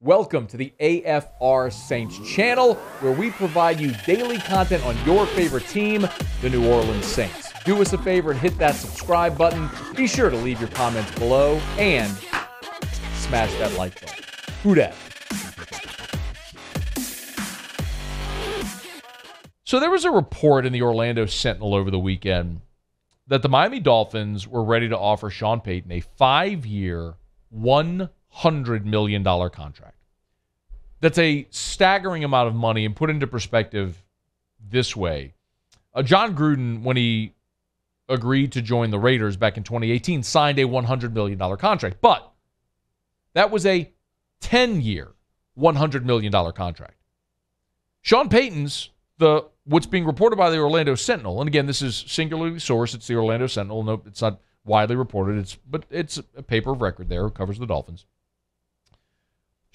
Welcome to the AFR Saints channel, where we provide you daily content on your favorite team, the New Orleans Saints. Do us a favor and hit that subscribe button. Be sure to leave your comments below and smash that like button. Who dat? So there was a report in the Orlando Sentinel over the weekend that the Miami Dolphins were ready to offer Sean Payton a five-year, one hundred million dollar contract. That's a staggering amount of money, and put into perspective this way: uh, Jon Gruden, when he agreed to join the Raiders back in 2018, signed a 100 million dollar contract, but that was a 10-year, 100 million dollar contract. Sean Payton's the what's being reported by the Orlando Sentinel, and again, this is singularly sourced. It's the Orlando Sentinel. No, it's not widely reported. It's but it's a paper of record there. It covers the Dolphins.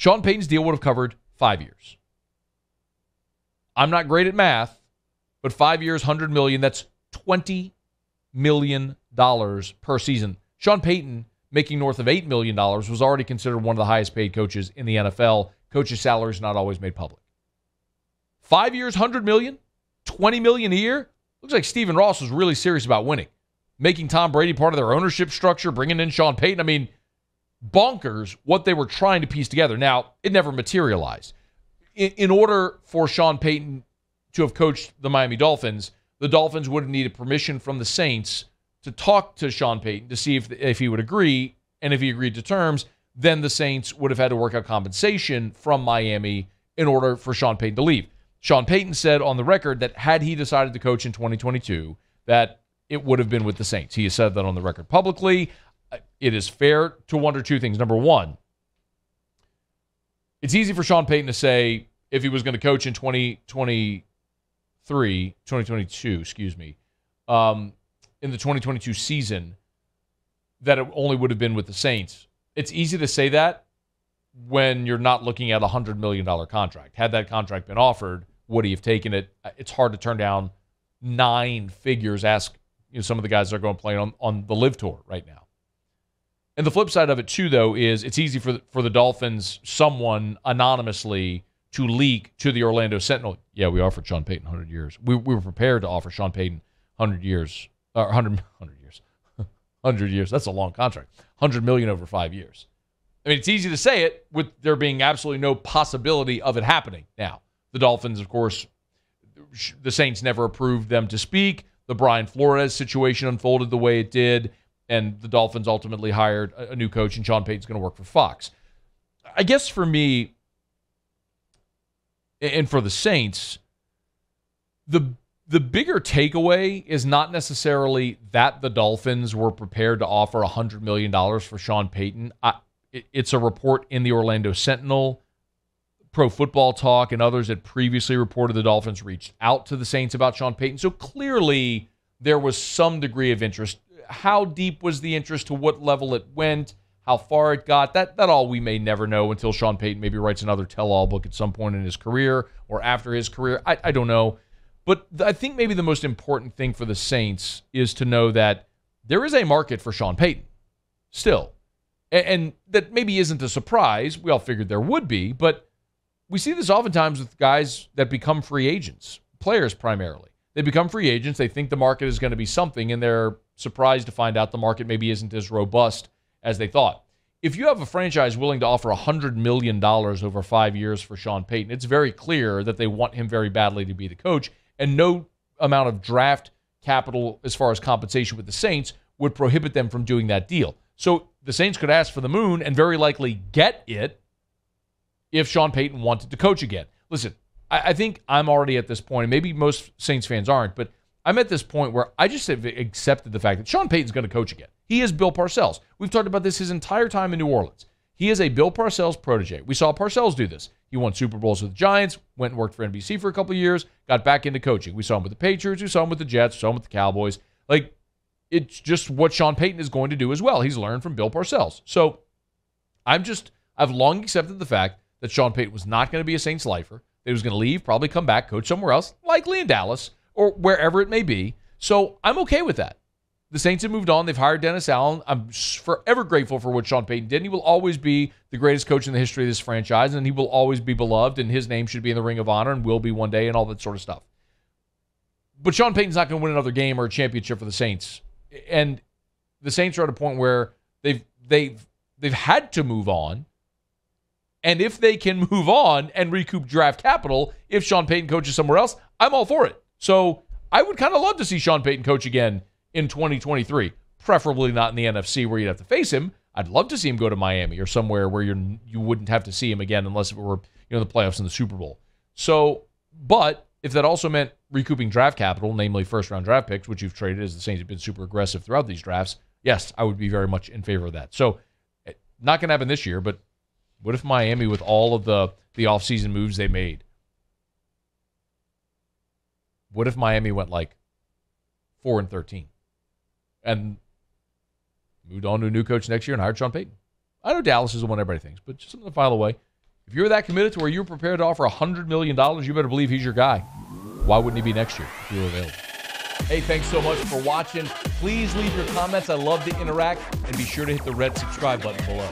Sean Payton's deal would have covered five years. I'm not great at math, but five years, hundred million, that's twenty million dollars per season. Sean Payton making north of eight million dollars was already considered one of the highest paid coaches in the NFL. Coaches' salaries not always made public. Five years, hundred million, twenty million a year. Looks like Stephen Ross was really serious about winning, making Tom Brady part of their ownership structure, bringing in Sean Payton. I mean, bonkers what they were trying to piece together. Now, it never materialized. In, in, order for Sean Payton to have coached the Miami Dolphins, the Dolphins would have needed permission from the Saints to talk to Sean Payton to see if, if he would agree. And if he agreed to terms, then the Saints would have had to work out compensation from Miami in order for Sean Payton to leave. Sean Payton said on the record that had he decided to coach in 2022, that it would have been with the Saints. He has said that on the record publicly it is fair to wonder two things. Number one, it's easy for Sean Payton to say if he was going to coach in 2023, 2022, excuse me, um, in the 2022 season, that it only would have been with the Saints. It's easy to say that when you're not looking at a $100 million contract. Had that contract been offered, would he have taken it? It's hard to turn down nine figures. Ask you know, some of the guys that are going to play on, on the LIV tour right now. And the flip side of it too, though, is it's easy for the, for the Dolphins, someone anonymously to leak to the Orlando Sentinel. Yeah, we offered Sean Payton 100 years. We, we were prepared to offer Sean Payton 100 years, or 100, 100 years, 100 years. That's a long contract. 100 million over five years. I mean, it's easy to say it with there being absolutely no possibility of it happening. Now, the Dolphins, of course, the Saints never approved them to speak. The Brian Flores situation unfolded the way it did and the Dolphins ultimately hired a, new coach, and Sean Payton's going to work for Fox. I guess for me, and for the Saints, the the bigger takeaway is not necessarily that the Dolphins were prepared to offer $100 million for Sean Payton. I, it's a report in the Orlando Sentinel, Pro Football Talk, and others that previously reported the Dolphins reached out to the Saints about Sean Payton. So clearly there was some degree of interest how deep was the interest, to what level it went, how far it got. That that all we may never know until Sean Payton maybe writes another tell-all book at some point in his career or after his career. I, I don't know. But I think maybe the most important thing for the Saints is to know that there is a market for Sean Payton still. And, and that maybe isn't a surprise. We all figured there would be, but we see this oftentimes with guys that become free agents, players primarily. They become free agents. They think the market is going to be something, and they're surprised to find out the market maybe isn't as robust as they thought. If you have a franchise willing to offer $100 million over five years for Sean Payton, it's very clear that they want him very badly to be the coach, and no amount of draft capital as far as compensation with the Saints would prohibit them from doing that deal. So the Saints could ask for the moon and very likely get it if Sean Payton wanted to coach again. Listen, I, think I'm already at this point, and maybe most Saints fans aren't, but I'm at this point where I just have accepted the fact that Sean Payton's going to coach again. He is Bill Parcells. We've talked about this his entire time in New Orleans. He is a Bill Parcells protege. We saw Parcells do this. He won Super Bowls with the Giants, went and worked for NBC for a couple years, got back into coaching. We saw him with the Patriots, we saw him with the Jets, we saw him with the Cowboys. Like, it's just what Sean Payton is going to do as well. He's learned from Bill Parcells. So I'm just, I've long accepted the fact that Sean Payton was not going to be a Saints lifer, that he was going to leave, probably come back, coach somewhere else, likely in Dallas or wherever it may be. So I'm okay with that. the Saints have moved on. They've hired Dennis Allen. I'm forever grateful for what Sean Payton did. He will always be the greatest coach in the history of this franchise, and he will always be beloved, and his name should be in the Ring of Honor and will be one day, and all that sort of stuff. But Sean Payton's not going to win another game or a championship for the Saints. And the Saints are at a point where they've they've they've had to move on. And if they can move on and recoup draft capital, if Sean Payton coaches somewhere else, I'm all for it. So I would kind of love to see Sean Payton coach again in 2023. Preferably not in the NFC where you'd have to face him. I'd love to see him go to Miami or somewhere where you're you wouldn't have to see him again unless it were you know the playoffs and the Super Bowl. So, but if that also meant recouping draft capital, namely first round draft picks, which you've traded as the Saints have been super aggressive throughout these drafts, yes, I would be very much in favor of that. So, eh, not going to happen this year, but what if Miami, with all of the the offseason moves they made, what if Miami went like four and thirteen? and moved on to a new coach next year and hired Sean Payton. I know Dallas is the one everybody thinks, but just something to file away. If you're that committed to where you're prepared to offer $100 million, you better believe he's your guy. Why wouldn't he be next year if you're available? Hey, thanks so much for watching. Please leave your comments. I love to interact. And be sure to hit the red subscribe button below.